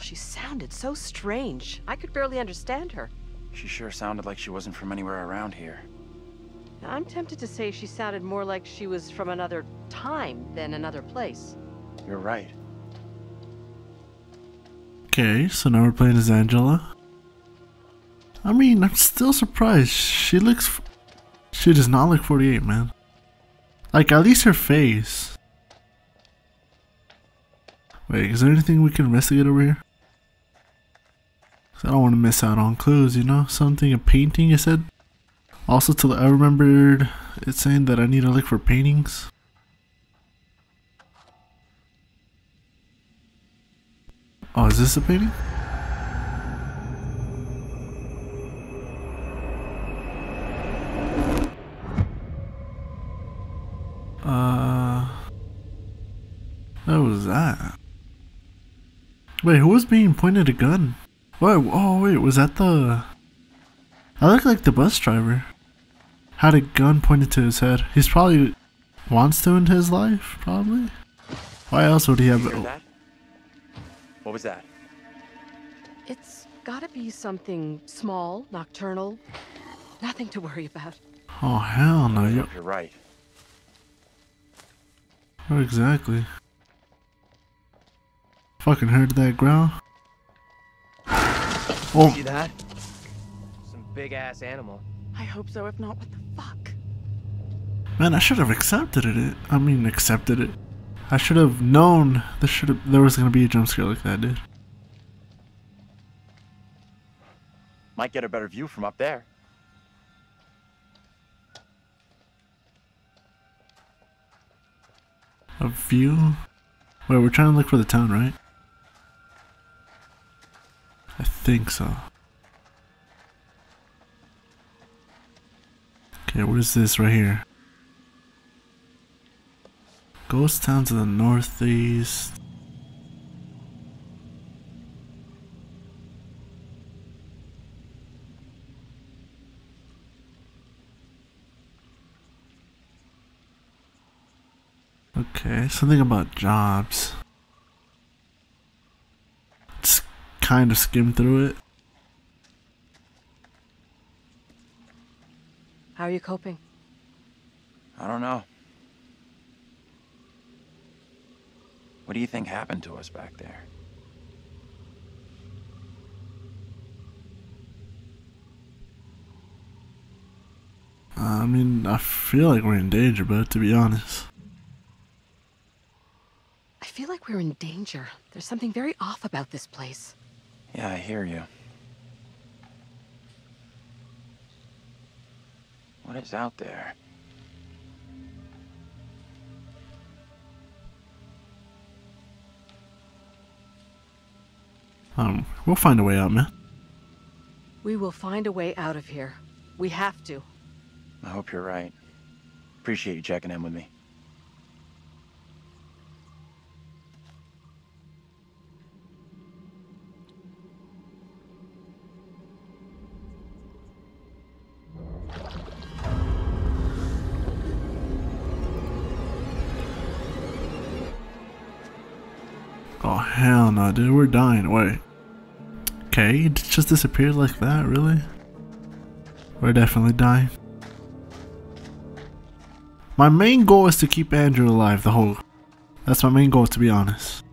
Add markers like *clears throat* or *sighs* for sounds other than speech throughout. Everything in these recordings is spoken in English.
girl, she sounded so strange. I could barely understand her. She sure sounded like she wasn't from anywhere around here. I'm tempted to say she sounded more like she was from another time than another place. You're right. Okay, so now we're playing as Angela. I mean, I'm still surprised. She looks. f- She does not look 48, man. Like, at least her face. Wait, is there anything we can investigate over here? I don't want to miss out on clues, you know? Something, a painting, you said? Also, to, I remembered it saying that I need to look for paintings. Oh, is this a painting? Uh, what was that? Wait, who was being pointed a gun? Wait, oh wait, was that the? I look like the bus driver. Had a gun pointed to his head. He's probably wants to in his life, probably. Why else would he have? You hear that? What was that? It's gotta be something small, nocturnal. Nothing to worry about. Oh hell no! You, hope you're right. what exactly? Fucking heard that growl. Oh, See that? Some big ass animal. I hope so. If not, what the fuck? man, I should have accepted it. I mean, accepted it. I should have known there should have there was gonna be a jump scare like that, dude. Might get a better view from up there. A view. Wait, we're trying to look for the town, right? I think so. Okay, what is this right here? Ghost town to the northeast. Okay, something about jobs. Just kind of skim through it. How are you coping? I don't know. What do you think happened to us back there? I mean, I feel like we're in danger, but to be honest. I feel like we're in danger. There's something very off about this place. Yeah, I hear you. What is out there? Um, we'll find a way out, man. We will find a way out of here. We have to. I hope you're right. Appreciate you checking in with me. Hell no, dude. We're dying. Wait. Okay, it just disappeared like that, really? We're definitely dying. My main goal is to keep Andrew alive the whole. That's my main goal, to be honest.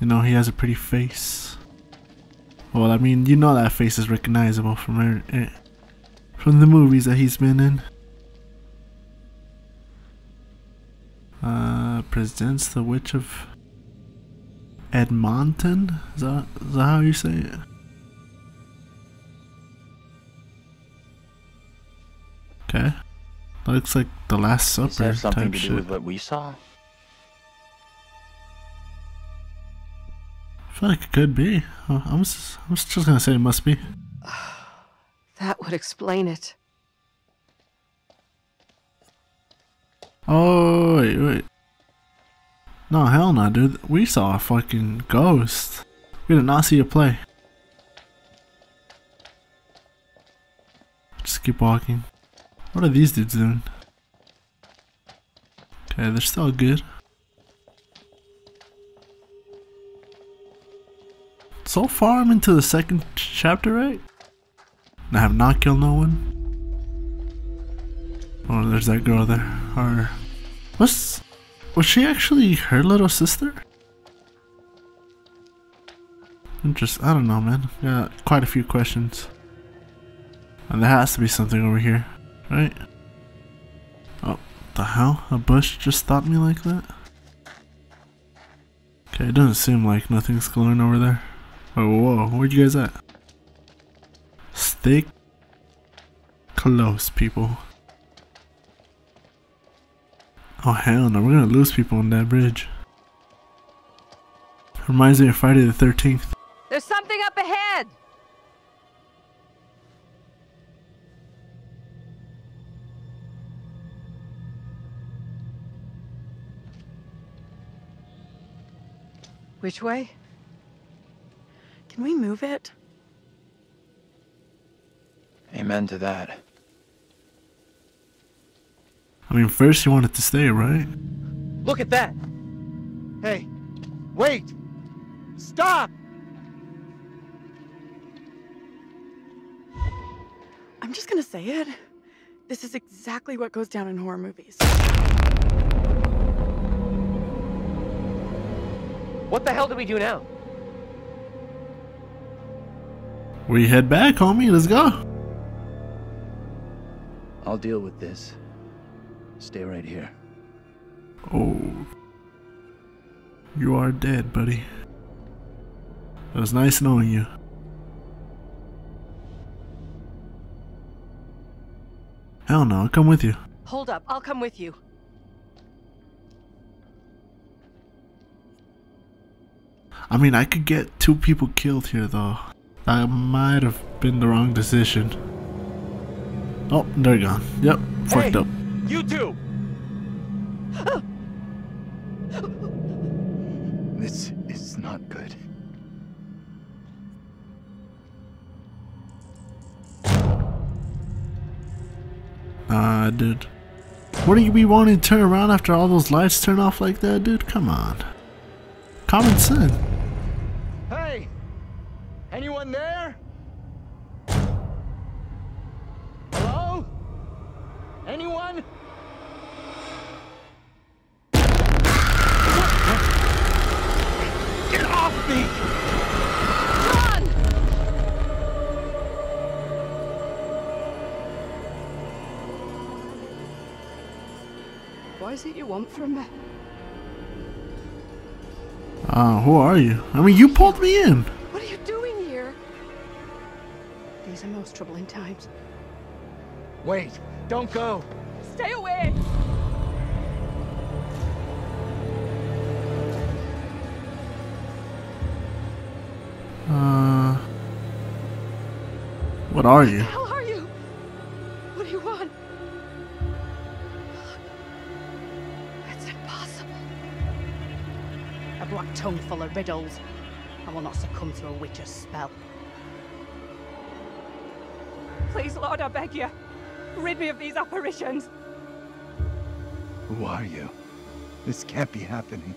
You know, he has a pretty face. Well, I mean, you know that face is recognizable from eh, from the movies that he's been in. Uh, presents the Witch of Edmonton. Is that, is that how you say it? Okay. Looks like the Last Does Supper that have something type to do shit. with what we saw? I feel like it could be. I'm just, I'm just gonna say it must be. *sighs* That would explain it. Oh wait, wait. No, hell no, dude. We saw a fucking ghost. We did not see a play. Just keep walking. What are these dudes doing? Okay, they're still good. So far, I'm into the second chapter, right? And I have not killed no one. Oh, there's that girl there. Or was was she actually her little sister? Interest. I don't know, man. Got quite a few questions. And there has to be something over here, right? Oh, the hell? A bush just stopped me like that? Okay, it doesn't seem like nothing's glowing over there. Oh, whoa, where'd you guys at? Stay close, people. Oh, hell no, we're gonna lose people on that bridge. Reminds me of Friday the 13th. There's something up ahead! Which way? Can we move it? Amen to that. I mean, first you wanted to stay, right? Look at that! Hey, wait! Stop! I'm just gonna say it. This is exactly what goes down in horror movies. What the hell do we do now? We head back, homie. Let's go. I'll deal with this. Stay right here. Oh. You are dead, buddy. It was nice knowing you. Hell no, I'll come with you. Hold up, I'll come with you. I mean, I could get two people killed here, though. That might have been the wrong decision. Oh, they're gone. Yep, fucked Hey! up. You too! This is not good. Nah, dude. Wouldn't you be wanting to turn around after all those lights turn off like that, dude? Come on. Common sense. Want from me? Uh, who are you? I mean, you pulled me in. What are you doing here? These are most troubling times. Wait, don't go! Stay away! Uh, what are you? Riddles. I will not succumb to a witch's spell. Please, Lord, I beg you. Rid me of these apparitions. Who are you? This can't be happening.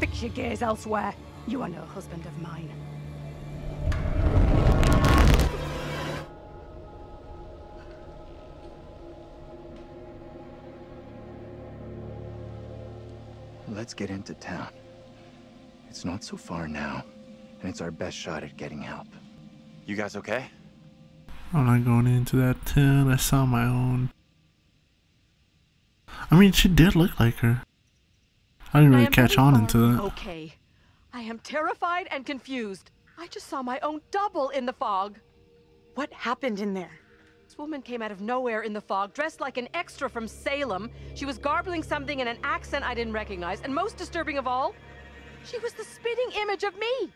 Fix your gaze elsewhere. You are no husband of mine. Let's get into town. It's not so far now, and it's our best shot at getting help. You guys okay? I'm not going into that tent. I saw my own. I mean, she did look like her. I didn't really am catch on far into that. Okay. I am terrified and confused. I just saw my own double in the fog. What happened in there? This woman came out of nowhere in the fog, dressed like an extra from Salem. She was garbling something in an accent I didn't recognize, and most disturbing of all, she was the spitting image of me.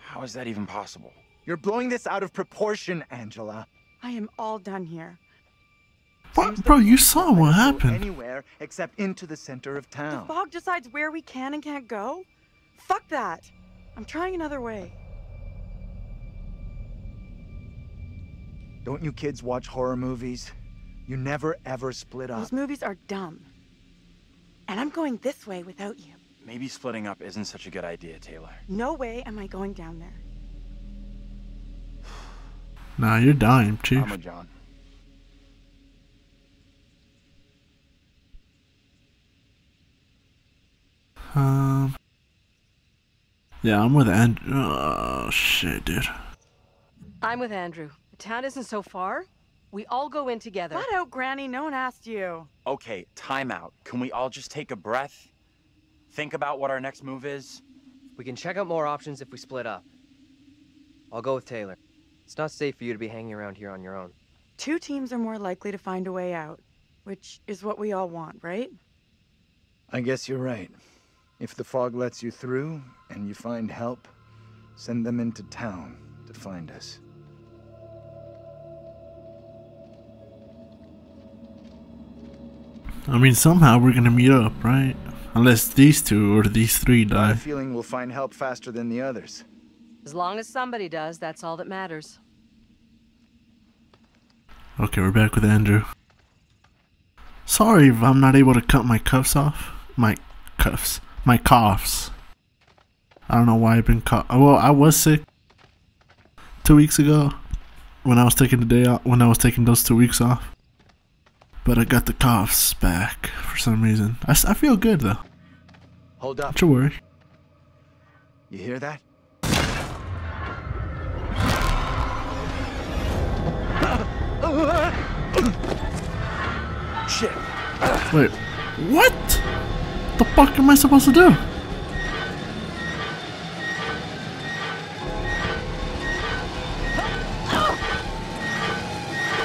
How is that even possible? You're blowing this out of proportion, Angela. I am all done here. What, bro? You saw what happened. Anywhere except into the center of town. The fog decides where we can and can't go? Fuck that. I'm trying another way. Don't you kids watch horror movies? You never ever split up. Those movies are dumb. And I'm going this way without you. Maybe splitting up isn't such a good idea, Taylor. No way am I going down there. *sighs* Nah, you're dying, Chief. I'm with John. Um. Yeah, I'm with Andrew. Oh, shit, dude. I'm with Andrew. The town isn't so far. We all go in together. Flat out, Granny. No one asked you. Okay, timeout. Can we all just take a breath? Think about what our next move is? We can check out more options if we split up. I'll go with Taylor. It's not safe for you to be hanging around here on your own. Two teams are more likely to find a way out, which is what we all want, right? I guess you're right. If the fog lets you through and you find help, send them into town to find us. I mean, somehow we're gonna meet up, right? Unless these two or these three I have die. a feeling we'll find help faster than the others. As long as somebody does, that's all that matters. Okay, we're back with Andrew. Sorry if I'm not able to cut my cuffs off. My cuffs. My coughs. I don't know why I've been caught. Well, I was sick two weeks ago when I was taking the day off. When I was taking those two weeks off. But I got the coughs back for some reason. I, I feel good though. Hold up. Don't you worry. You hear that? Shit. Wait, what? The fuck am I supposed to do?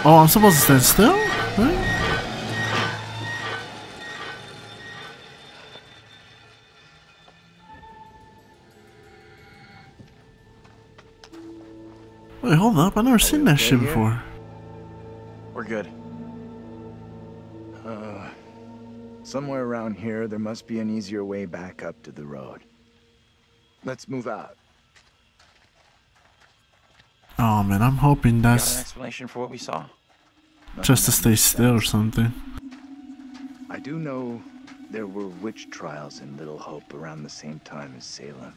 Oh, I'm supposed to stand still? Right? Wait, hold up. I've never seen that okay shit here? before. We're good. Uh, somewhere around here, there must be an easier way back up to the road. Let's move out. Oh man, I'm hoping Got an that's explanation for what we saw? just to stay still or something. I do know there were witch trials in Little Hope around the same time as Salem.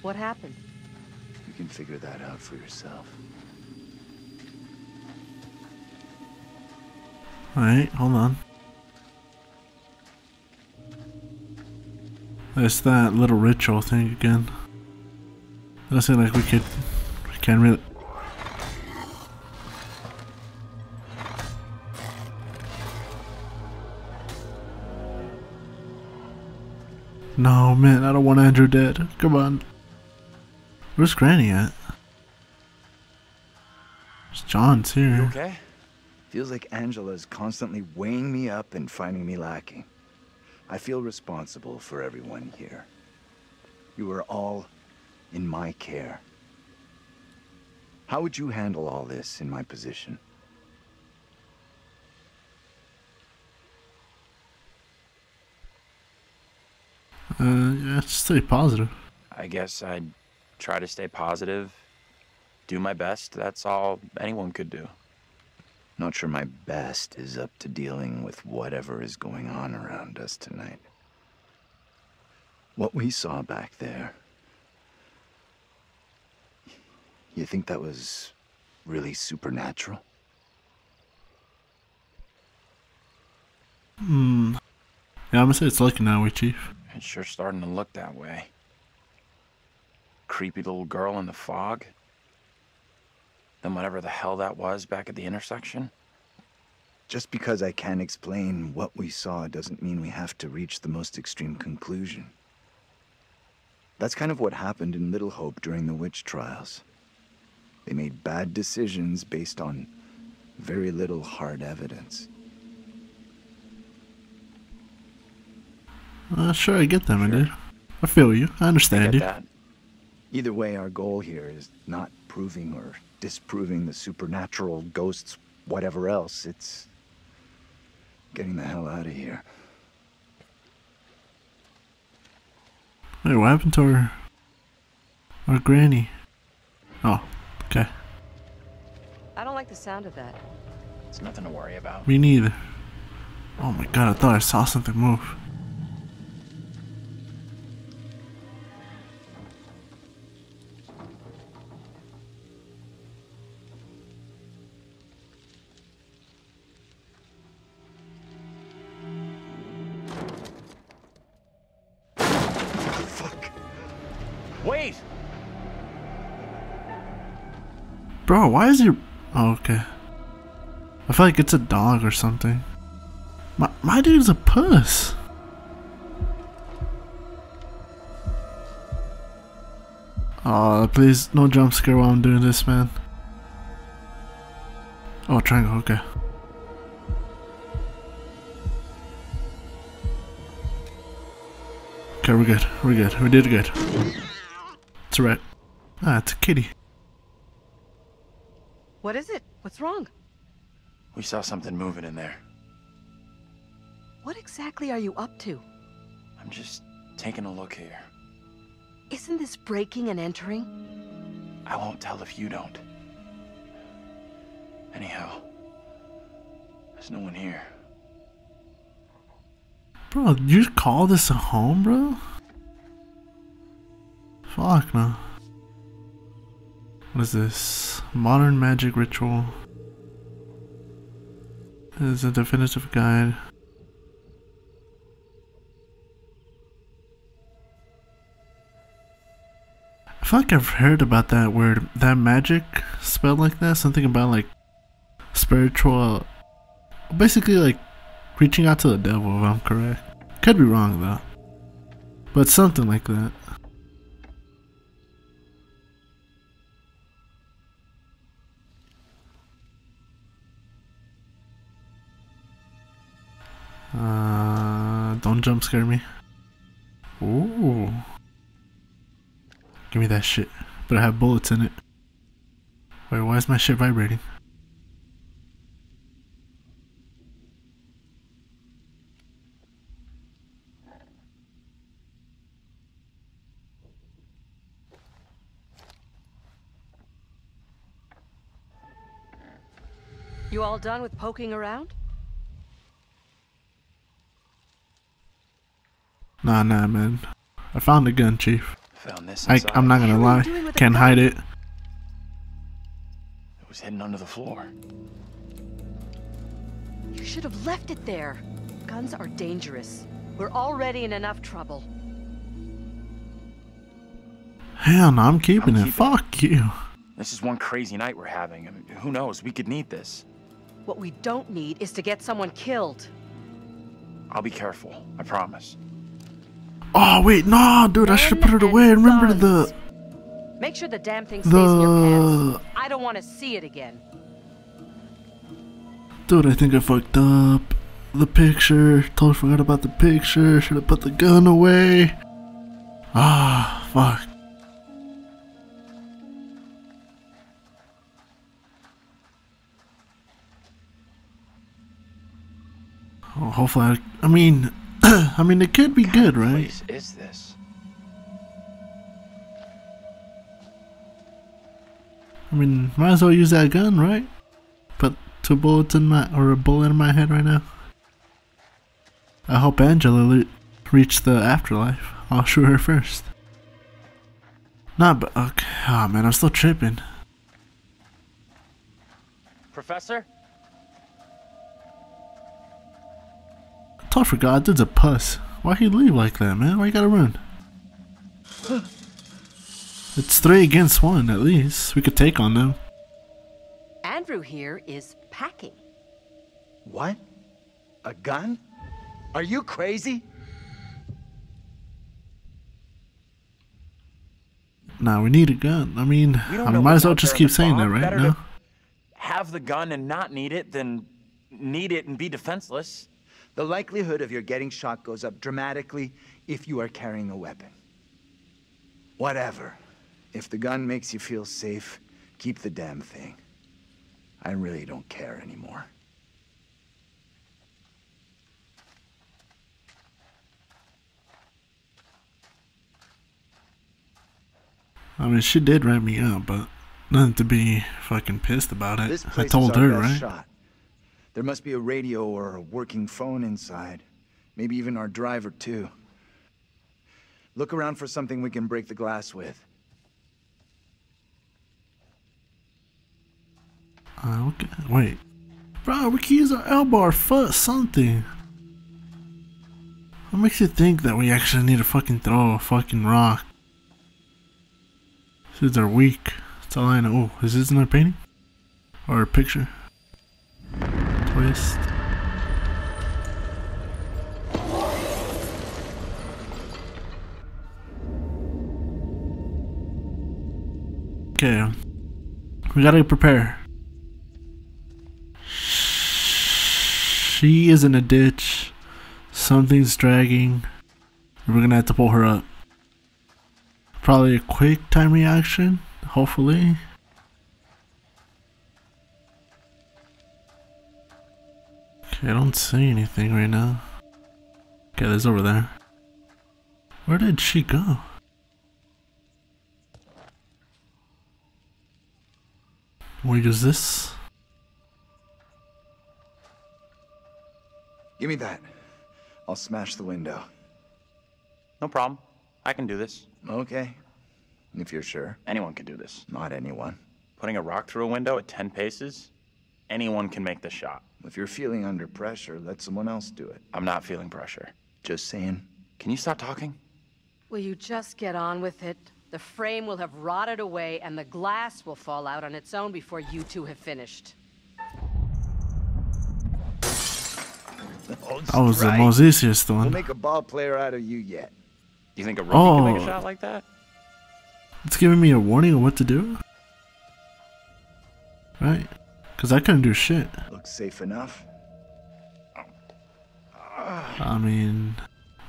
What happened? You can figure that out for yourself. Alright, hold on. It's that little ritual thing again. Doesn't seem like we could. We can't really. No, man, I don't want Andrew dead. Come on. Where's Granny at? It's John's You okay? Feels like Angela's constantly weighing me up and finding me lacking. I feel responsible for everyone here. You are all in my care. How would you handle all this in my position? Uh, yeah, just stay positive. I guess I'd try to stay positive, do my best. That's all anyone could do. Not sure my best is up to dealing with whatever is going on around us tonight. What we saw back there. You think that was really supernatural? Hmm. Yeah, I'm gonna say it's looking that way, Chief. It's sure starting to look that way. Creepy little girl in the fog. Then whatever the hell that was back at the intersection. Just because I can't explain what we saw doesn't mean we have to reach the most extreme conclusion. That's kind of what happened in Little Hope during the witch trials. They made bad decisions based on very little hard evidence. Uh, sure, I get that, my dude. I feel you. I understand Get you. that? Either way, our goal here is not proving or disproving the supernatural, ghosts, whatever else. It's getting the hell out of here. Wait, what happened to our, our granny? Oh, okay. I don't like the sound of that. It's nothing to worry about. Me neither. Oh my god, I thought I saw something move. Bro, why is he... Oh, okay. I feel like it's a dog or something. My, my dude's a puss. Oh, please, no jump scare while I'm doing this, man. Oh, triangle, okay. Okay, we're good. We're good. We did good. It's a rat. Ah, it's a kitty. What is it? What's wrong? We saw something moving in there. What exactly are you up to? I'm just taking a look here. Isn't this breaking and entering? I won't tell if you don't. Anyhow, there's no one here. Bro, you call this a home, bro? Fuck no. What is this? Modern magic ritual. Is a definitive guide. I feel like I've heard about that word, that magic spelled like that. Something about like spiritual, basically like reaching out to the devil. If I'm correct, could be wrong though, but something like that. Uh, don't jump scare me. Ooh. Give me that shit. But I have bullets in it. Wait, why is my shit vibrating? You all done with poking around? Nah, nah, man. I found a gun, Chief. Found this I, I'm not gonna What are you lie. doing Can't gun? hide it. It was hidden under the floor. You should have left it there. Guns are dangerous. We're already in enough trouble. Hell no, I'm keeping I'm it. keeping it. Fuck you. This is one crazy night we're having. I mean, who knows? We could need this. What we don't need is to get someone killed. I'll be careful. I promise. Oh wait, no, dude, I should Men put it away. Remember the Make sure the damn thing stays in your the pants. I don't want to see it again. dude. I think I fucked up. The picture. Totally forgot about the picture. Should have put the gun away. Ah, fuck. Oh, hopefully, I, I mean, *clears throat* I mean, it could be good, right? Place is this? I mean, might as well use that gun, right? Put two bullets in my, or a bullet in my head right now. I hope Angela reached the afterlife. I'll shoot her first. Nah, but okay. Oh man, I'm still tripping. Professor? I for God, dude's a puss. Why he leave like that, man? Why you gotta run? It's three against one, at least. We could take on them. Andrew here is packing. What? A gun? Are you crazy? Nah, we need a gun. I mean, I might as well just keep the saying that, right? Better No? have the gun and not need it than need it and be defenseless. The likelihood of your getting shot goes up dramatically if you are carrying a weapon. Whatever. If the gun makes you feel safe, keep the damn thing. I really don't care anymore. I mean, she did wrap me up, but nothing to be fucking pissed about it. I told her, right? shot. There must be a radio or a working phone inside. Maybe even our driver, too. Look around for something we can break the glass with. Uh, okay. Wait. Bro, we can use our elbow or foot, something. What makes you think that we actually need to fucking throw a fucking rock? Dudes are weak. That's all I know. Oh, is this another painting? Or a picture? Twist. Okay. We gotta prepare. She is in a ditch. Something's dragging. We're gonna have to pull her up. Probably a quick time reaction, hopefully. I don't see anything right now. Okay, there's over there. Where did she go? We use this. Give me that. I'll smash the window. No problem. I can do this. Okay. If you're sure. Anyone can do this. Not anyone. Putting a rock through a window at 10 paces? Anyone can make the shot. If you're feeling under pressure, let someone else do it. I'm not feeling pressure. Just saying. Can you stop talking? Will you just get on with it? The frame will have rotted away and the glass will fall out on its own before you two have finished. That was the most easiest We'll make a ball player out of you yet. You think a rookie can make Oh. a shot like that? It's giving me a warning of what to do. Right? Because I couldn't do shit. Looks safe enough. I mean,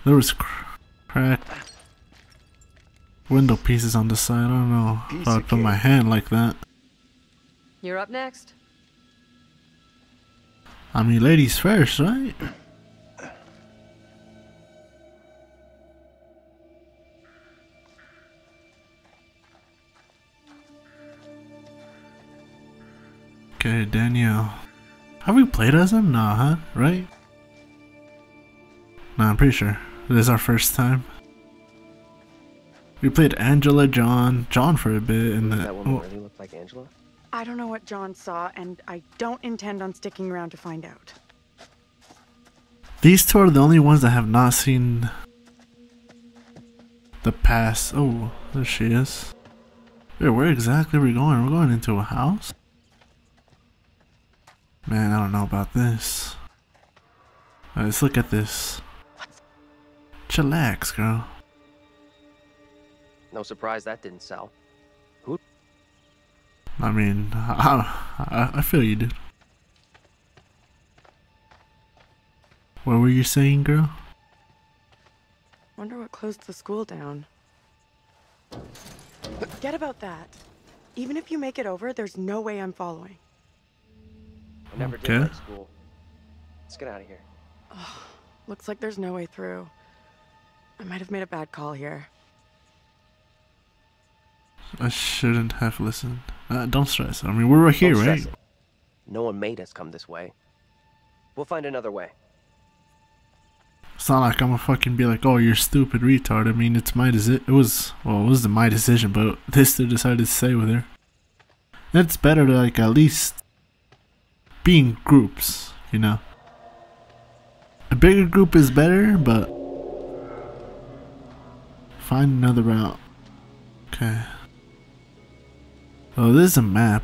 there was cr- crack window pieces on the side. I don't know if Piece I of would put my hand like that. You're up next. I mean, ladies first, right? Okay, Daniel. Have we played as him? Nah, huh? Right? Nah, I'm pretty sure. This is our first time. We played Angela, John, John for a bit, and Does then that woman oh, really look like Angela? I don't know what John saw, and I don't intend on sticking around to find out. These two are the only ones that have not seen the past. Oh, there she is. Wait, where exactly are we going? We're going into a house? Man, I don't know about this. Alright, let's look at this. Chillax, girl. No surprise that didn't sell. Who? I mean, I, I, I feel you, dude. What were you saying, girl? Wonder what closed the school down. Forget about that. Even if you make it over, there's no way I'm following. I never Okay. did like school. Let's get out of here. Looks like there's no way through. I might have made a bad call here. I shouldn't have listened. Uh, don't stress. I mean, we're right here, right? it. No one made us come this way. We'll find another way. It's not like I'm gonna fucking be like, oh, you're stupid retard. I mean, it's my decision. It was, well, it was my decision, but *laughs* this dude decided to stay with her. It's better to, like, at least be in groups, you know? A bigger group is better, but find another route. Okay. Oh, this is a map.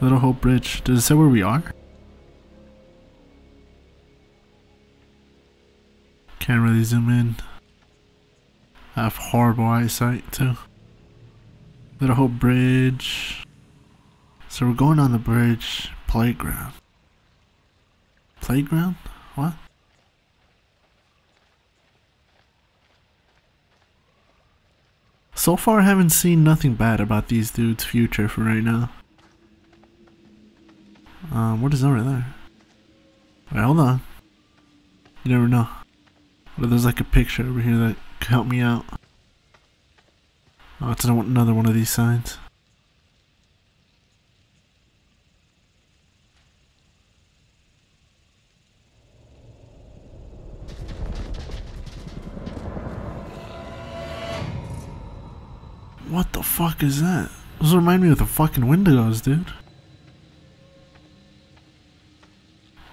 Little Hope Bridge. Does it say where we are? Can't really zoom in. I have horrible eyesight too. Little Hope Bridge. So we're going on the bridge. Playground. Playground? What? So far, I haven't seen nothing bad about these dudes' future for right now. Um, what is over there? Wait, hold on. You never know. What if there's like a picture over here that could help me out? Oh, it's another one of these signs. What the fuck is that? Those remind me of the fucking Wendigos, dude.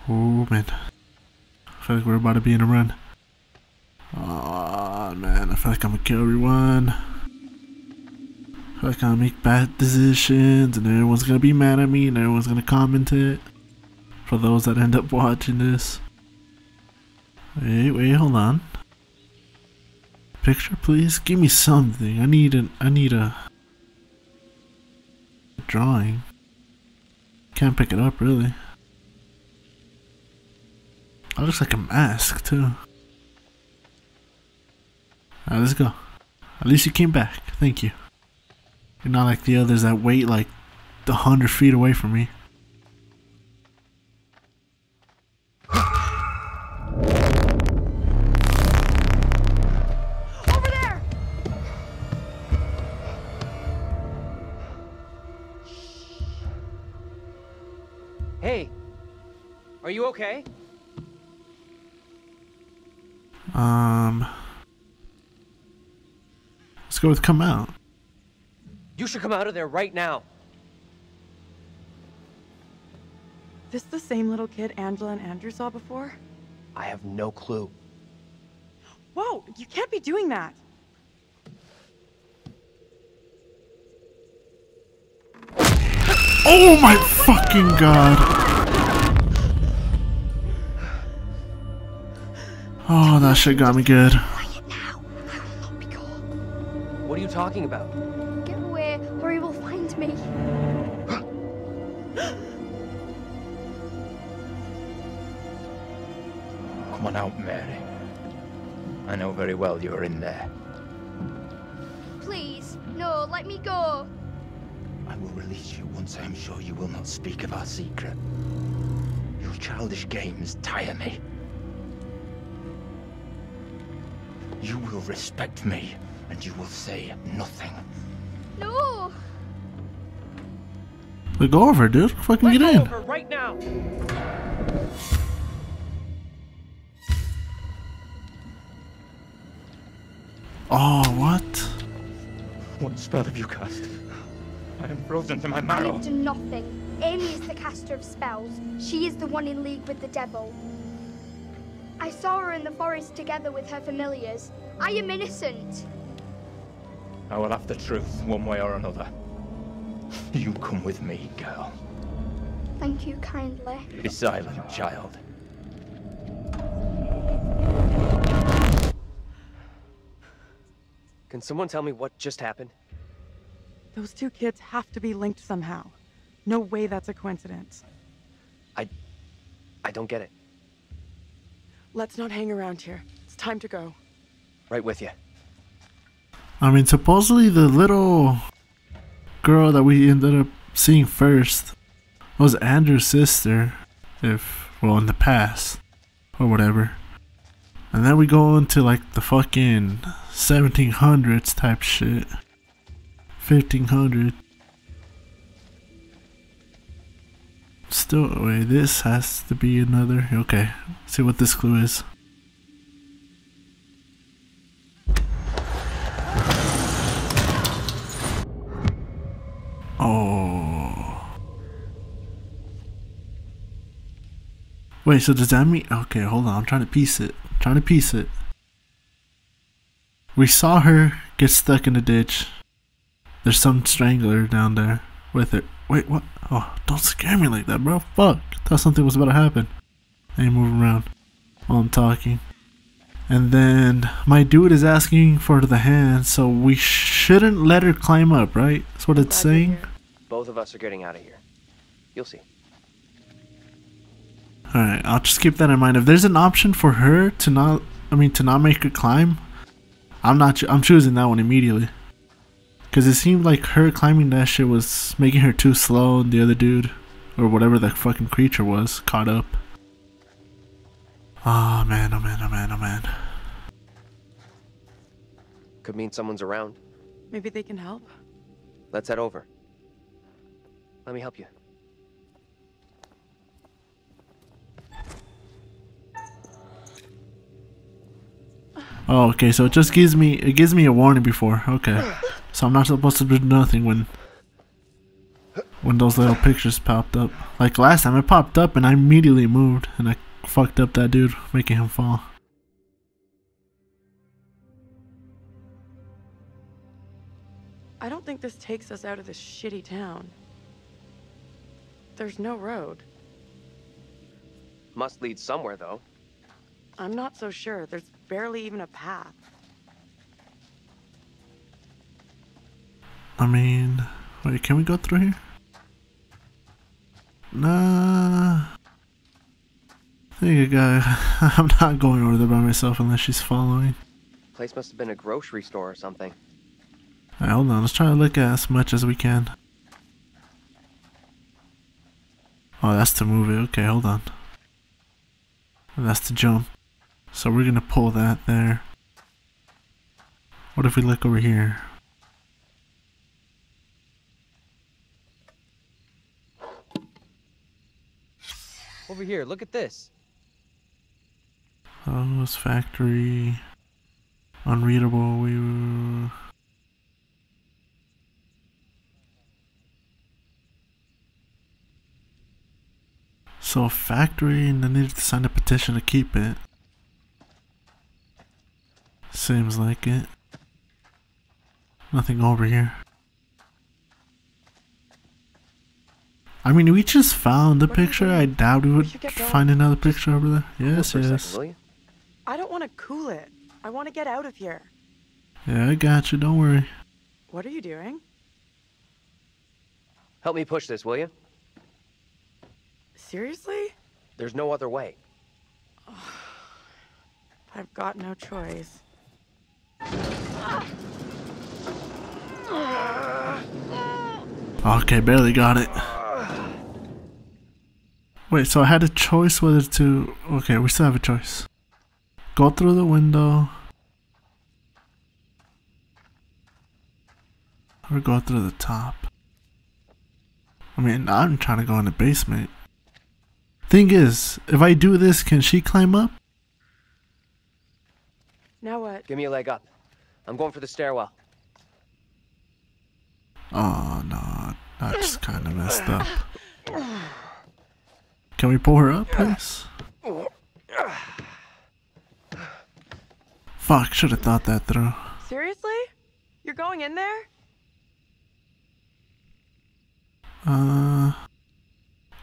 Oh man. I feel like we're about to be in a run. Oh man, I feel like I'm gonna kill everyone. I feel like I'm gonna make bad decisions and everyone's gonna be mad at me and everyone's gonna comment it. For those that end up watching this. Wait, wait, hold on. Picture please? Give me something. I need an I need a drawing. Can't pick it up really. That looks like a mask too. Alright, let's go. At least you came back. Thank you. You're not like the others that wait like a hundred feet away from me. Are you okay? Um Let's go with come out. You should come out of there right now. This the same little kid Angela and Andrew saw before? I have no clue. Whoa, you can't be doing that. Oh my fucking god. Oh, that shit got me good. Quiet now. I will not be caught. What are you talking about? Get away, or he will find me. Come on out, Mary. I know very well you're in there. Please, no, let me go. I will release you once I am sure you will not speak of our secret. Your childish games tire me. You will respect me, and you will say nothing. No! We go over, dude. Fucking Let get go in. of her right now. Oh, what? What spell have you cast? I am frozen to my I marrow. have done nothing. Amy is the caster of spells. She is the one in league with the devil. I saw her in the forest together with her familiars. I am innocent. I will have the truth, one way or another. You come with me, girl. Thank you kindly. Be silent, child. Can someone tell me what just happened? Those two kids have to be linked somehow. No way that's a coincidence. I I don't get it. Let's not hang around here. It's time to go. Right with you. I mean, supposedly the little girl that we ended up seeing first was Andrew's sister, if, well, in the past, or whatever. And then we go into like the fucking 1700s type shit. 1500. Still, wait, this has to be another. Okay, see what this clue is. Oh. Wait, so does that mean. Okay, hold on. I'm trying to piece it. trying to piece it. We saw her get stuck in a ditch. There's some strangler down there with it. Wait, what? Oh, don't scare me like that, bro. Fuck. I Thought something was about to happen. I ain't moving around while I'm talking. And then my dude is asking for the hand, so we shouldn't let her climb up, right? That's what it's saying. Both of us are getting out of here. You'll see. Alright, I'll just keep that in mind. If there's an option for her to not, I mean, to not make her climb, I'm not, I'm choosing that one immediately. Because it seemed like her climbing that shit was making her too slow, and the other dude, or whatever that fucking creature was, caught up. Oh man, oh man, oh man, oh man. Could mean someone's around. Maybe they can help. Let's head over. Let me help you. Oh, okay, so it just gives me, it gives me a warning before. Okay. *laughs* So I'm not supposed to do nothing when, when those little pictures popped up. Like last time, it popped up and I immediately moved and I fucked up that dude, making him fall. I I don't think this takes us out of this shitty town. There's no road. Must lead somewhere, though. I'm not so sure. There's barely even a path. I mean, wait, can we go through here? Nah. There you go. *laughs* I'm not going over there by myself unless she's following. Place must have been a grocery store or something. Alright, hold on. Let's try to look at as much as we can. Oh, that's to move it. Okay, hold on. That's to jump. So we're gonna pull that there. What if we look over here? Over here, look at this. Oh, it's factory. Unreadable. We. So a factory and they needed to sign a petition to keep it. Seems like it. Nothing over here. I mean, we just found the What do you picture. I doubt we would should find another picture over there. Yes, yes. second. I don't want to cool it. I want to get out of here. Yeah, I got you. Don't worry. What are you doing? Help me push this, will you? Seriously? There's no other way. *sighs* I've got no choice. Okay, barely got it. Wait, so I had a choice whether to. Okay, we still have a choice. Go through the window. Or go through the top. I mean, I'm trying to go in the basement. Thing is, if I do this, can she climb up? Now what? Give me a leg up. I'm going for the stairwell. Oh no, that's kind of messed up. Can we pull her up, please? Fuck, should have thought that through. Seriously? You're going in there? Uh,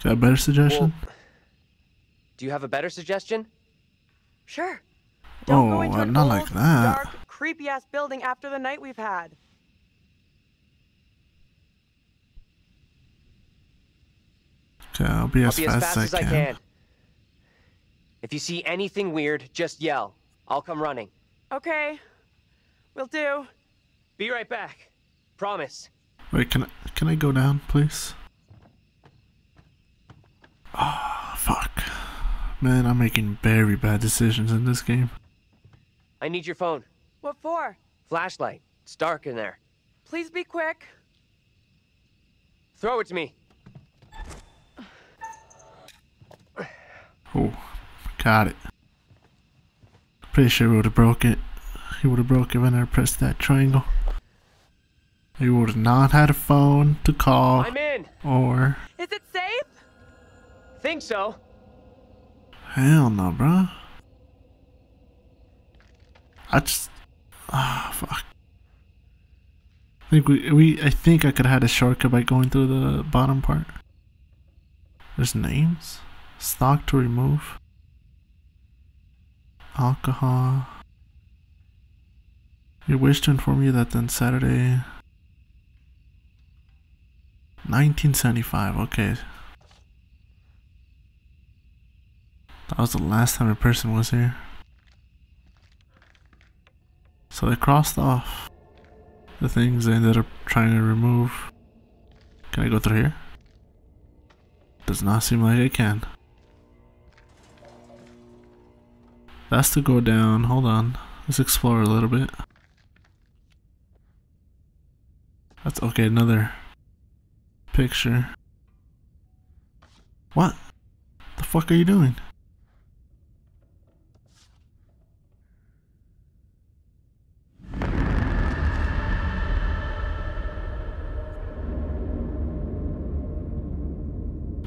got a better suggestion? Do you have a better suggestion? Sure. Don't go Oh, into uh, an not old, like that. dark, creepy ass building after the night we've had. Okay, I'll be I'll as be as fast, fast as as I can. If you see anything weird, just yell. I'll come running. Okay. we'll do. Be right back. Promise. Wait, can I, can I go down, please? Ah, fuck. Man, I'm making very bad decisions in this game. I need your phone. What for? Flashlight. It's dark in there. Please be quick. Throw it to me. Oh, got it. Pretty sure we would have broke it. He would have broke it when I pressed that triangle. He would have not had a phone to call I'm in. or Is it safe? Think so. hell no, bro. I just ah fuck. I think we we I think I could have had a shortcut by going through the bottom part. There's names. Stock to remove. Alcohol. We wish to inform you that on Saturday 1975, okay. That was the last time a person was here. So they crossed off the things they ended up trying to remove. Can I go through here? Does not seem like I can. That's to go down. Hold on. Let's explore a little bit. That's okay, another picture. What? The fuck are you doing?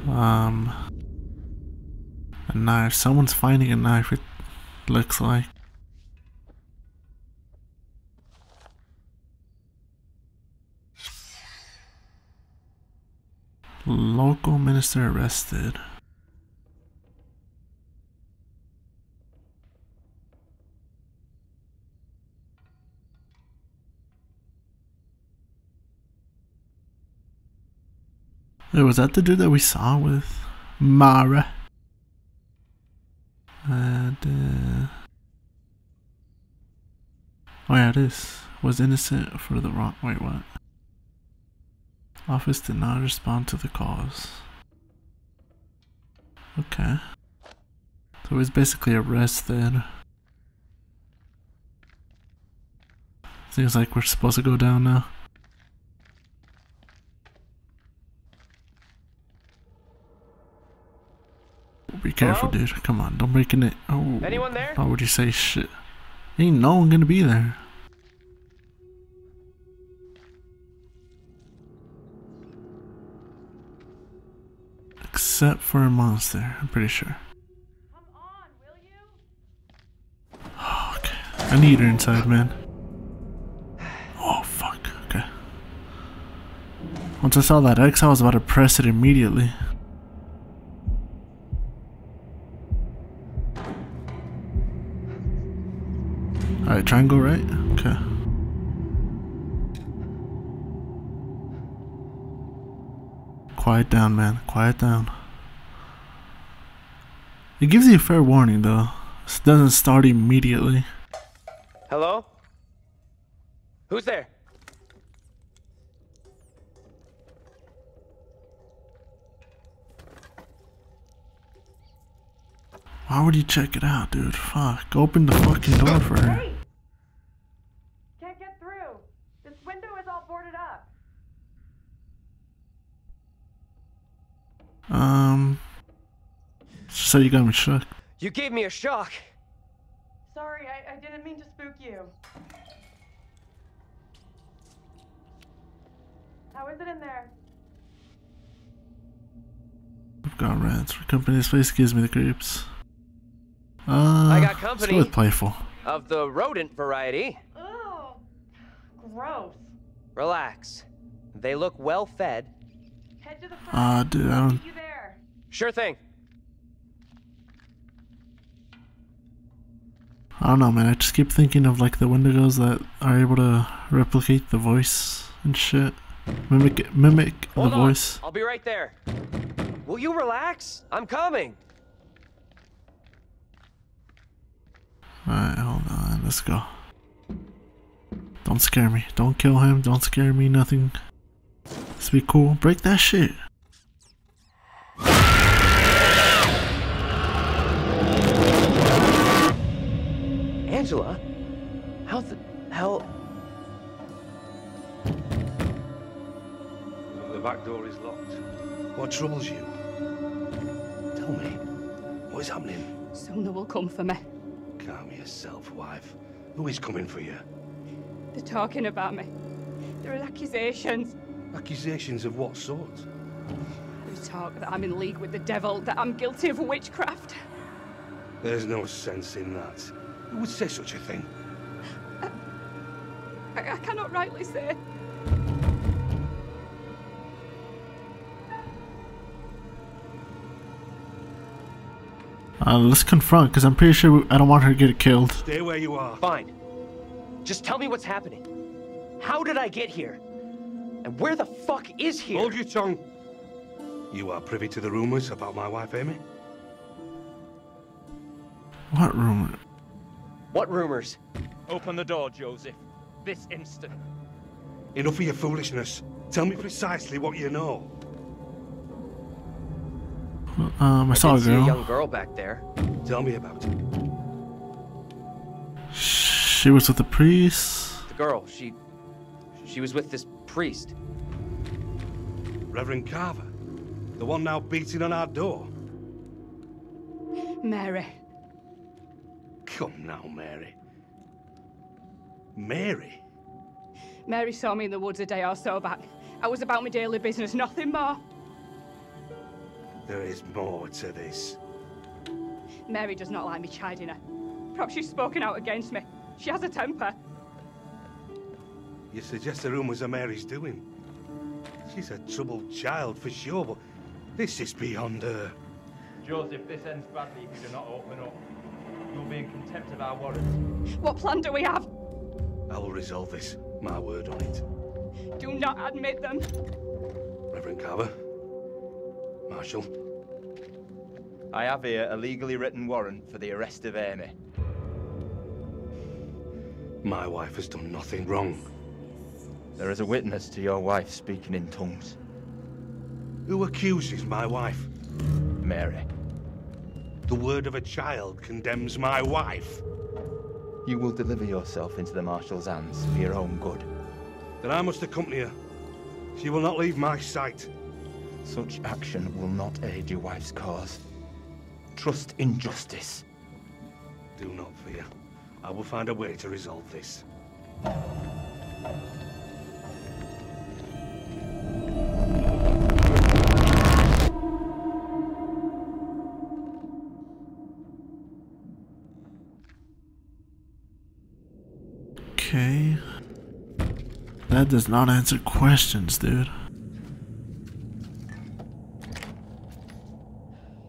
Um, a knife. Someone's finding a knife. Looks like. Local minister arrested. Hey, was that the dude that we saw with Mara? And, uh... Oh yeah, it is. Was innocent for the wrong- wait, what? Office did not respond to the calls. Okay. So he was basically arrested. Seems like we're supposed to go down now. Be careful, Hello? dude. Come on, don't break in it. Oh. Anyone there? Why would you say shit? Ain't no one gonna be there. Except for a monster, I'm pretty sure. Oh, *sighs* okay. I need her inside, man. Oh, fuck. Okay. Once I saw that X, I was about to press it immediately. Alright, go right? Okay. Quiet down, man. Quiet down. It gives you a fair warning, though. This doesn't start immediately. Hello? Who's there? Why would you check it out, dude? Fuck. Open the fucking door for her. Can't get through. This window is all boarded up. Um. So you got me shook. You gave me a shock. Sorry, I, I didn't mean to spook you. How is it in there? I've got rats. For company, this place gives me the creeps. Uh, I got let's go company. with playful. Of the rodent variety. Oh, gross. Relax. They look well fed. Head to the front. Ah, dude, I don't. you there. Sure thing. I don't know, man. I just keep thinking of like the Wendigos that are able to replicate the voice and shit, mimic it, mimic Hold the on. voice. I'll be right there. Will you relax? I'm coming. Alright, hold on. Let's go. Don't scare me. Don't kill him. Don't scare me. Nothing. Let's be cool. Break that shit. Angela? How the hell? The back door is locked. What troubles you? Tell me, what is happening? Soon they will come for me. Calm yourself, wife. Who is coming for you? They're talking about me. There are accusations. Accusations of what sort? There's talk that I'm in league with the devil, that I'm guilty of witchcraft. There's no sense in that. Who would say such a thing? I, I cannot rightly say. Uh, let's confront, because I'm pretty sure we- I don't want her to get killed. Stay where you are. Fine. Just tell me what's happening. How did I get here? And where the fuck is here? Hold your tongue. You are privy to the rumors about my wife, Amy? What rumor? What rumors? Open the door, Joseph. This instant. Enough of your foolishness. Tell me precisely what you know. Um, I saw a did see a girl. young girl back there. Tell me about it. She was with the priest. The girl, she... She was with this priest. Reverend Carver. The one now beating on our door. Mary. Come now, Mary. Mary? Mary saw me in the woods a day or so back. I was about my daily business, nothing more. There is more to this. Mary does not like me chiding her. Perhaps she's spoken out against me. She has a temper. You suggest the rumors are Mary's doing. She's a troubled child for sure, but this is beyond her. Joseph, this ends badly if you do not open up. You'll be in contempt of our warrants. What plan do we have? I will resolve this. My word on it. Do not admit them. Reverend Carver. Marshal. I have here a legally written warrant for the arrest of Amy. My wife has done nothing wrong. There is a witness to your wife speaking in tongues. Who accuses my wife? Mary. The word of a child condemns my wife. You will deliver yourself into the Marshal's hands for your own good. Then I must accompany her. She will not leave my sight. Such action will not aid your wife's cause. Trust in justice. Do not fear. I will find a way to resolve this. That does not answer questions, dude.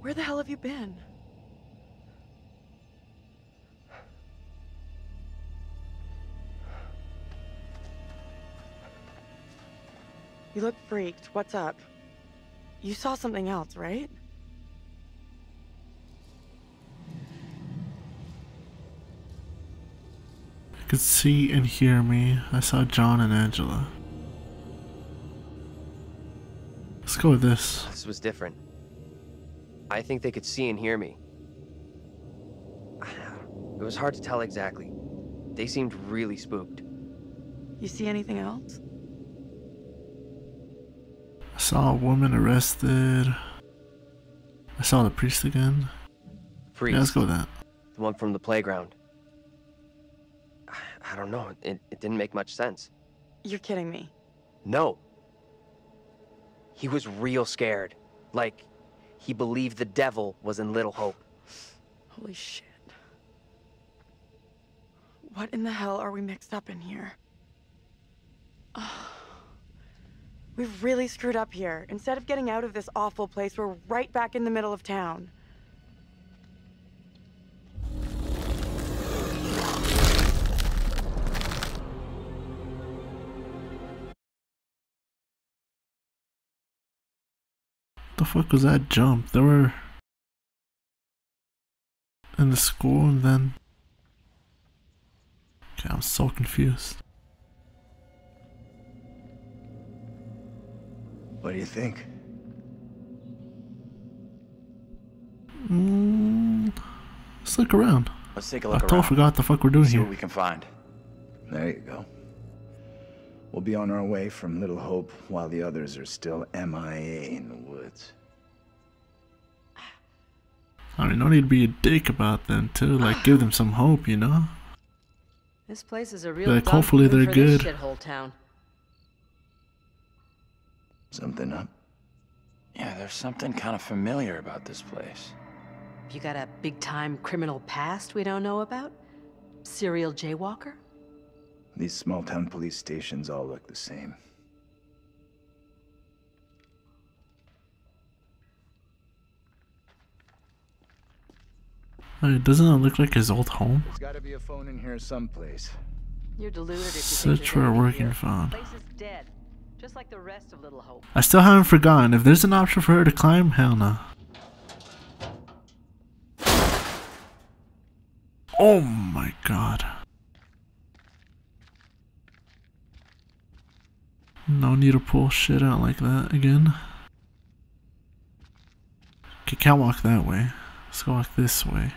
Where the hell have you been? You look freaked. What's up? You saw something else, right? Could see and hear me. I saw John and Angela. Let's go with this. This was different. I think they could see and hear me. *sighs* It was hard to tell exactly. They seemed really spooked. You see anything else? I saw a woman arrested. I saw the priest again. Priest. Yeah, let's go with that. The one from the playground. I don't know. It, it didn't make much sense. You're kidding me. No. He was real scared. Like, he believed the devil was in Little Hope. Holy shit. What in the hell are we mixed up in here? *sighs* We've really screwed up here. Instead of getting out of this awful place, we're right back in the middle of town. Fuck was that jump? They were in the school and then. Okay, I'm so confused. What do you think? Mm, let's look around. Let's take a look totally around. forgot the fuck we're doing See here. what we can find. There you go. We'll be on our way from Little Hope while the others are still MIA in the woods. I mean, no need to be a dick about them too. Like, give them some hope, you know. This place is a real Like, hopefully they're for this good. shithole town. Something up? Yeah, there's something kind of familiar about this place. You got a big-time criminal past we don't know about? Serial jaywalker? These small town police stations all look the same. Hey, doesn't it look like his old home? There's gotta be a phone in here someplace. You're deluded Search for a working here. phone. Place is dead, just like the rest of Little Hope. I still haven't forgotten. If there's an option for her to climb, hell no. Oh my god. No need to pull shit out like that again. Okay, can't walk that way. Let's go walk this way.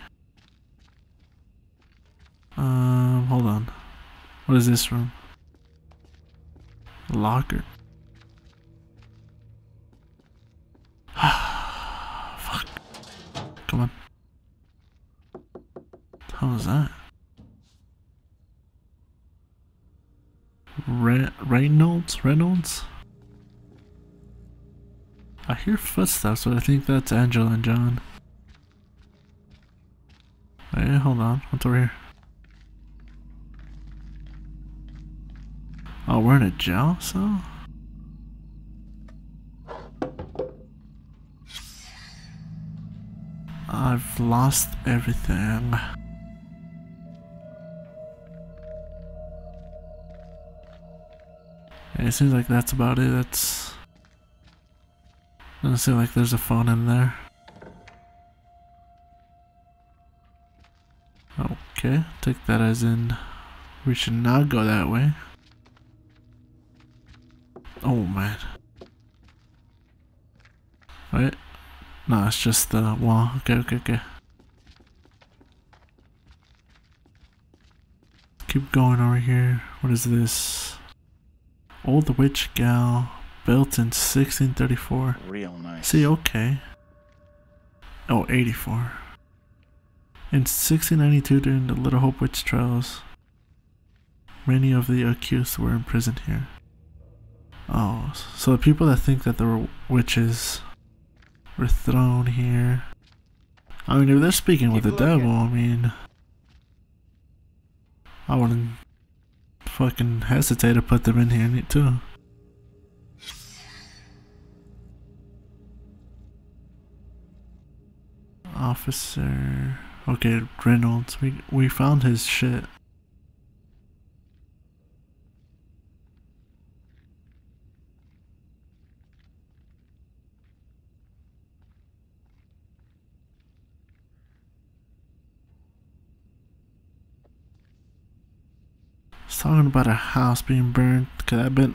Um, hold on. What is this room? Locker. *sighs* Fuck. Come on. How was that? Re Reynolds? Reynolds? I hear footsteps, but I think that's Angela and John. Hey, hold on. What's over here? Oh, we're in a jail cell? I've lost everything. Yeah, it seems like that's about it. That's doesn't seem like there's a phone in there. Okay, take that as in we should not go that way. Oh man. Wait. No, it's just the wall. Okay, okay, okay. Keep going over here. What is this? Old Witch Gal, built in 1634. Real nice. See, okay. Oh, 84. In 1692, during the Little Hope Witch Trials, many of the accused were imprisoned here. Oh, so the people that think that there were witches were thrown here. I mean, if they're speaking with the devil, I mean, I wouldn't fucking hesitate to put them in here too. Officer, okay, Reynolds. We we found his shit. Talking about a house being burned. Could that been?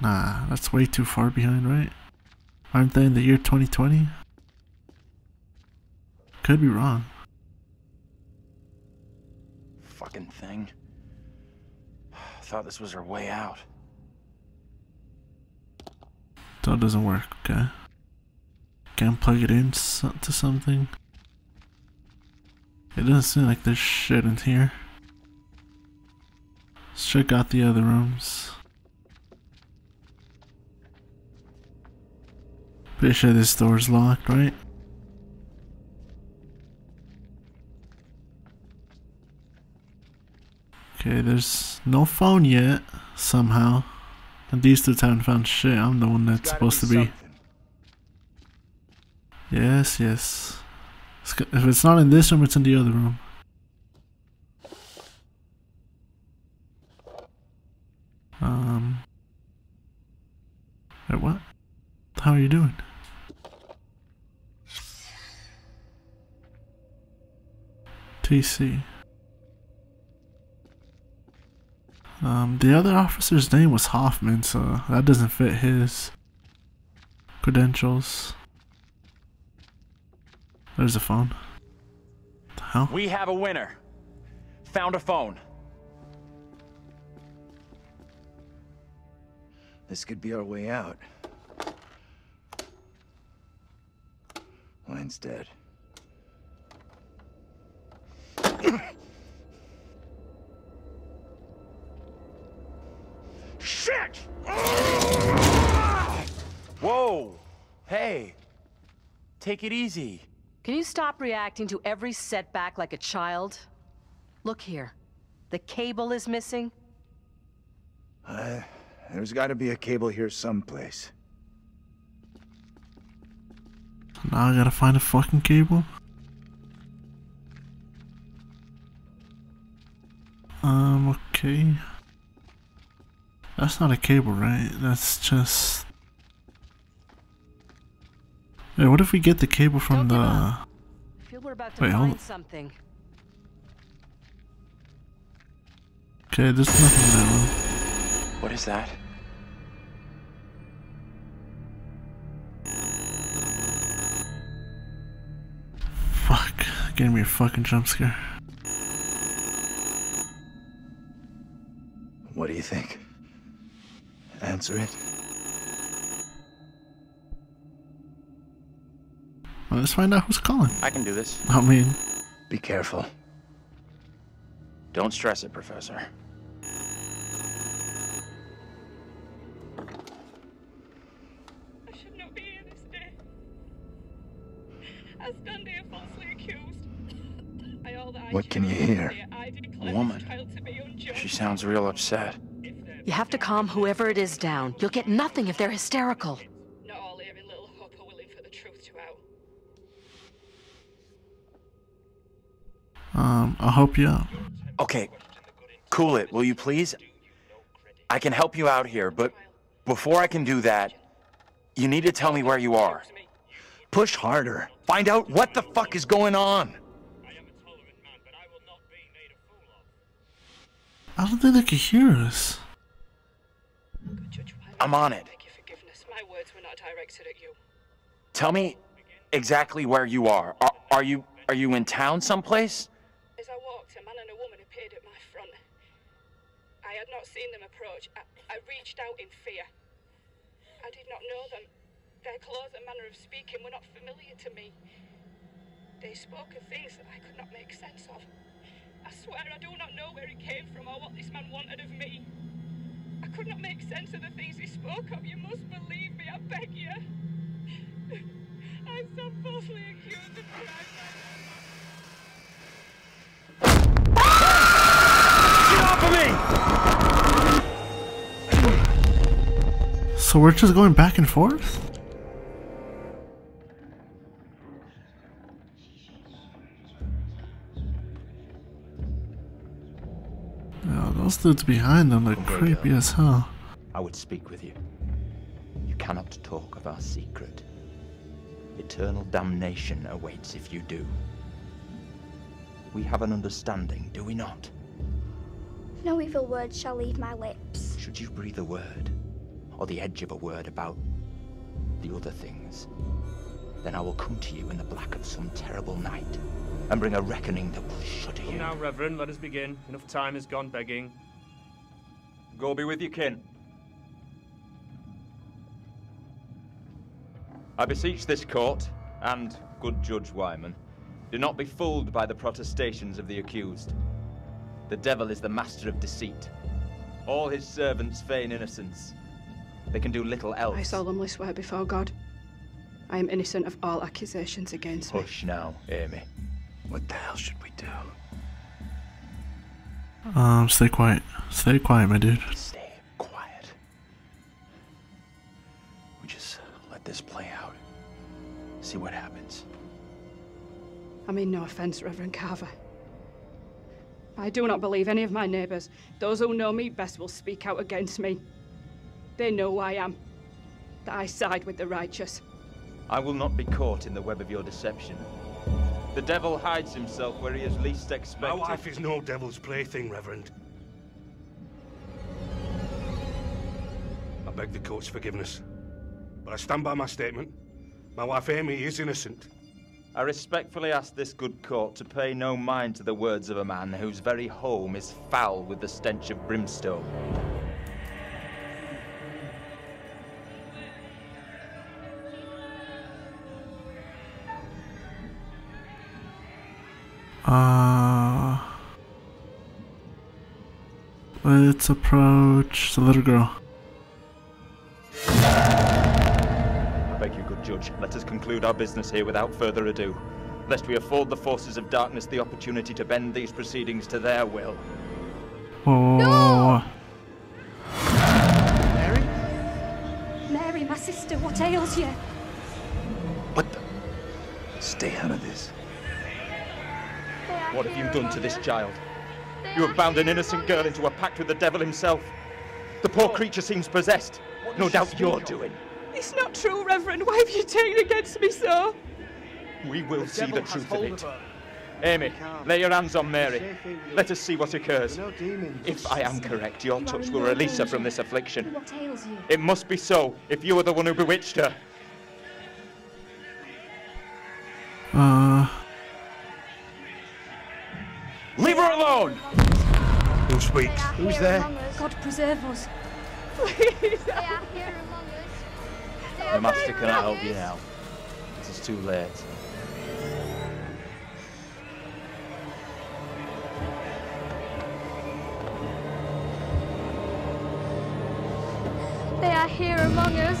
Nah, that's way too far behind, right? Aren't they in the year 2020? Could be wrong. Fucking thing. *sighs* Thought this was our way out. It doesn't work, okay. Can't plug it in to something. It doesn't seem like there's shit in here. Let's check out the other rooms. Pretty sure this door's locked, right? Okay, there's no phone yet, somehow. And these two haven't found shit. I'm the one that's supposed to be. Yes, yes. It's If it's not in this room, it's in the other room. Wait, what? How are you doing? TC. Um, the other officer's name was Hoffman, so that doesn't fit his credentials. There's a phone. Hell? We have a winner. Found a phone. This could be our way out. Line's dead. Shit! Whoa! Hey! Take it easy. Can you stop reacting to every setback like a child? Look here. The cable is missing. Uh, there's got to be a cable here someplace. Now I gotta find a fucking cable. Um, okay. That's not a cable, right? That's just. Hey, what if we get the cable from the. I feel we're about to Wait, hold find on. something. Okay, there's nothing there. What is that? Fuck. Gave me a fucking jump scare. What do you think? Answer it. Well, let's find out who's calling. I can do this. I mean, Be careful. Don't stress it, Professor. What can you hear? say I A declare woman. this trial to be unjust. She sounds real upset. You have to calm whoever it is down. You'll get nothing if they're hysterical. Not all here in Little Hope are willing for the truth to out. Um, I'll help you out. Okay, cool it, will you please? I can help you out here, but before I can do that, you need to tell me where you are. Push harder. Find out what the fuck is going on. I don't think they can hear us. I'm on it. Forgiveness. My words were not directed at you. Tell me exactly where you are. Are, are you are you in town someplace? As I walked, a man and a woman appeared at my front. I had not seen them approach. I, I reached out in fear. I did not know them. Their clothes and manner of speaking were not familiar to me. They spoke of things that I could not make sense of. I swear I do not know where it came from or what this man wanted of me. I could not make sense of the things he spoke of. You must believe me, I beg you. I'm so falsely accused of crime. Get off of me! So we're just going back and forth? Dudes behind them look oh, creepy as hell. I would speak with you. You cannot talk of our secret. Eternal damnation awaits if you do. We have an understanding, do we not? No evil word shall leave my lips. Should you breathe a word, or the edge of a word about the other things, then I will come to you in the black of some terrible night and bring a reckoning that will shudder you. now, Reverend, let us begin. Enough time has gone begging. Go be with your kin. I beseech this court, and good Judge Wyman, do not be fooled by the protestations of the accused. The devil is the master of deceit. All his servants feign innocence. They can do little else. I solemnly swear before God, I am innocent of all accusations against me. Hush now, Amy. What the hell should we do? Um, stay quiet. Stay quiet, my dude. Stay quiet. We just let this play out. See what happens. I mean no offence, Reverend Carver. I do not believe any of my neighbours. Those who know me best will speak out against me. They know who I am. That I side with the righteous. I will not be caught in the web of your deception. The devil hides himself where he is least expected. My wife is no devil's plaything, Reverend. I beg the court's forgiveness. But I stand by my statement. My wife Amy is innocent. I respectfully ask this good court to pay no mind to the words of a man whose very home is foul with the stench of brimstone. Let's approach the little girl. I beg you, good judge, let us conclude our business here without further ado, lest we afford the forces of darkness the opportunity to bend these proceedings to their will. Oh, Mary, Mary, my sister, what ails you? What? Stay out of this. What have you done to this child? You have bound an innocent girl into a pact with the devil himself. The poor creature seems possessed. No doubt you're doing. It's not true, Reverend. Why have you taken against me so? We will see the truth of it. Amy, lay your hands on Mary. Let us see what occurs. If I am correct, your touch will release her from this affliction. What ails you? It must be so, if you are the one who bewitched her. Who? Who's there? God preserve us. Please. They are here among us. They The are master here cannot help you us. now. It is too late. They are here among us.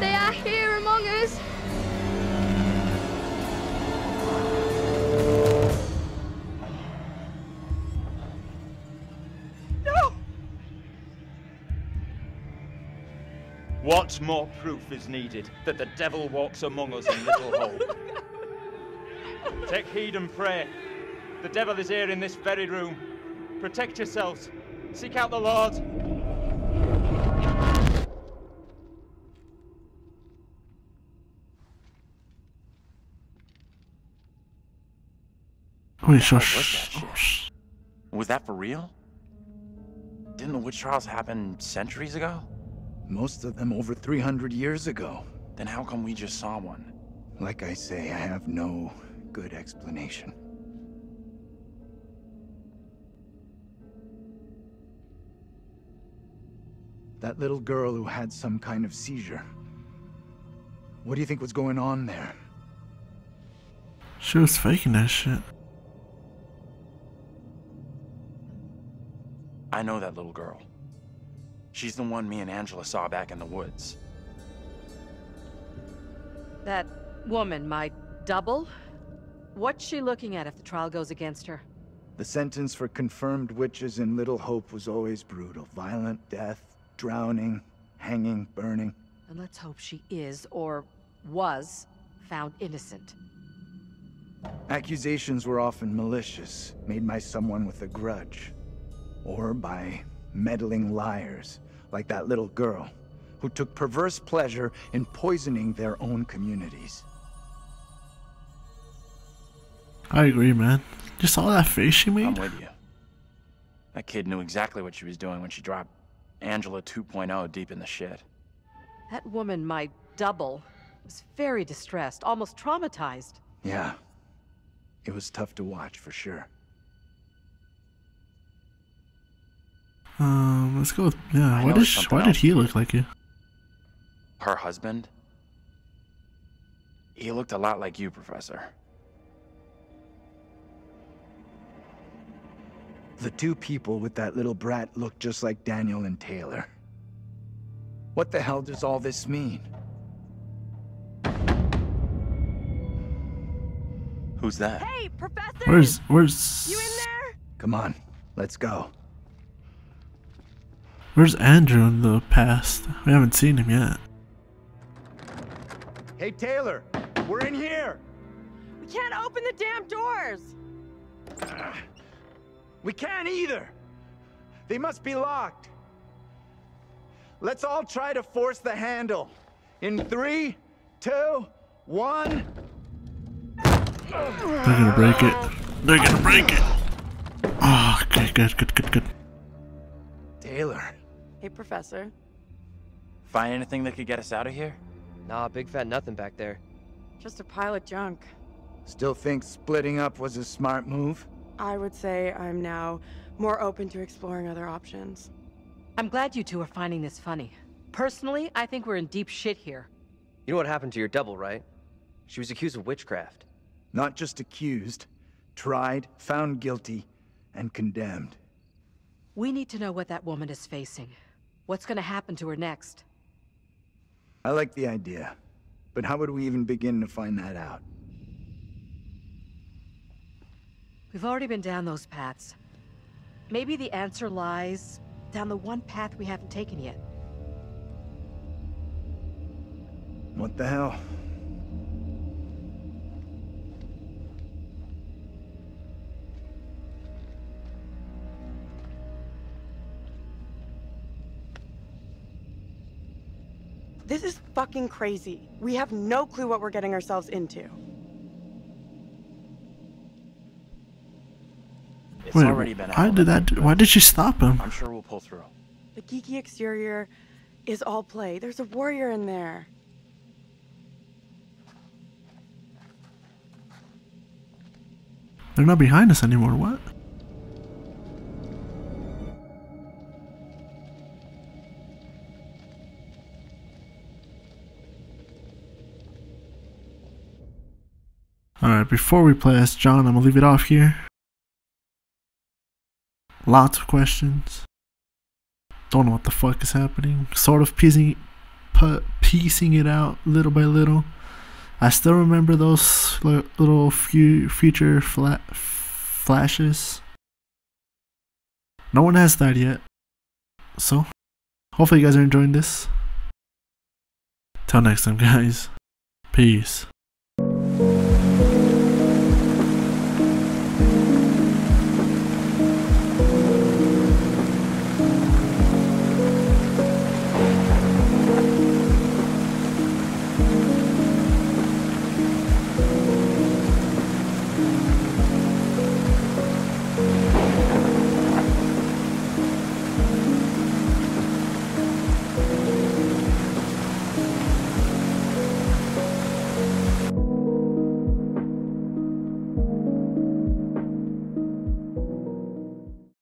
They are here among us. What more proof is needed that the devil walks among us in Little *laughs* Hope? Take heed and pray. The devil is here in this very room. Protect yourselves. Seek out the Lord. Oh, Wait, What shush. was that shit? Was that for real? Didn't the witch trials happen centuries ago? Most of them over 300 years ago. Then how come we just saw one? Like I say, I have no good explanation. That little girl who had some kind of seizure. What do you think was going on there? She was faking that shit. I know that little girl. She's the one me and Angela saw back in the woods. That woman, my double? What's she looking at if the trial goes against her? The sentence for confirmed witches in Little Hope was always brutal. Violent death, drowning, hanging, burning. And let's hope she is, or was, found innocent. Accusations were often malicious, made by someone with a grudge. Or by meddling liars, like that little girl, who took perverse pleasure in poisoning their own communities. I agree, man. You saw that face she made? I'm made? with you. That kid knew exactly what she was doing when she dropped Angela 2.0 deep in the shit. That woman, my double, was very distressed, almost traumatized. Yeah. It was tough to watch, for sure. Um, let's go with yeah. I Why did it's sh- something why did he look like you? Her husband? He looked a lot like you, Professor. The two people with that little brat looked just like Daniel and Taylor. What the hell does all this mean? Who's that? Hey, Professor! Where's where's You in there? Come on, let's go. Where's Andrew in the past? We haven't seen him yet. Hey, Taylor, we're in here. We can't open the damn doors! *sighs* We can't either. They must be locked. Let's all try to force the handle. In three, two, one. They're gonna break it. They're gonna break it. Ah, oh, okay, good, good, good, good. Taylor. Hey, Professor. Find anything that could get us out of here? Nah, big fat nothing back there. Just a pile of junk. Still think splitting up was a smart move? I would say I'm now more open to exploring other options. I'm glad you two are finding this funny. Personally, I think we're in deep shit here. You know what happened to your double, right? She was accused of witchcraft. Not just accused, tried, found guilty, and condemned. We need to know what that woman is facing. What's gonna happen to her next? I like the idea, but how would we even begin to find that out? We've already been down those paths. Maybe the answer lies down the one path we haven't taken yet. What the hell? Fucking crazy. We have no clue what we're getting ourselves into. It's Wait, already been why did of that? trip. Why did she stop him? I'm sure we'll pull through. The geeky exterior is all play. There's a warrior in there. They're not behind us anymore. What? Before we play as John, I'm gonna leave it off here. Lots of questions. Don't know what the fuck is happening. Sort of piecing, piecing it out little by little. I still remember those li- little few future fla- flashes. No one has that yet. So, hopefully, you guys are enjoying this. Till next time, guys. Peace.